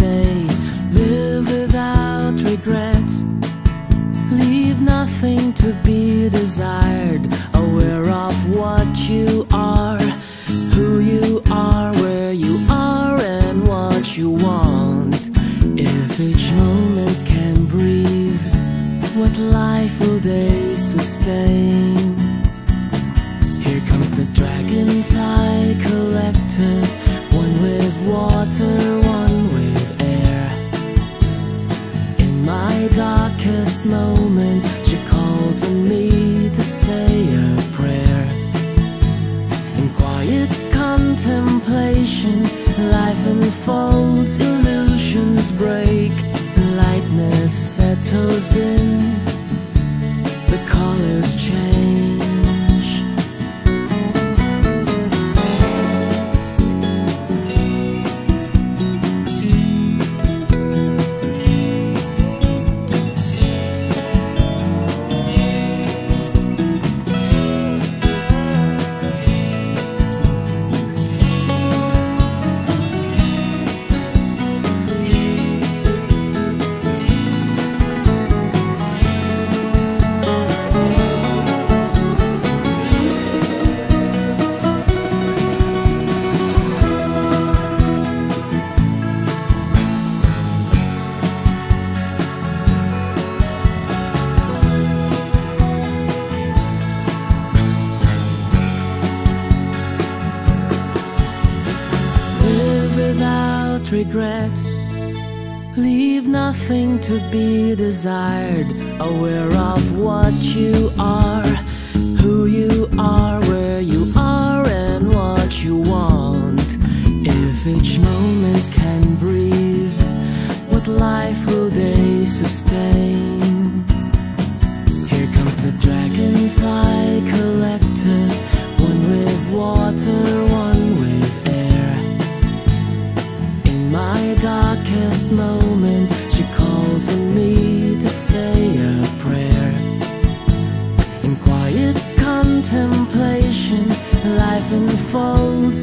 say, live without regrets. Leave nothing to be desired, aware of what you are, who you are, where you are, and what you want. If each moment can breathe, what life will they sustain? Here comes the dragonfly moment, she calls on me to say a prayer. In quiet contemplation, life unfolds, regrets. Leave nothing to be desired. Aware of what you are, who you are, where you are, and what you want. If each moment can breathe, what life will they sustain? Here comes the dragonfly collector, one with water, my darkest moment, she calls on me to say a prayer. In quiet contemplation, life unfolds,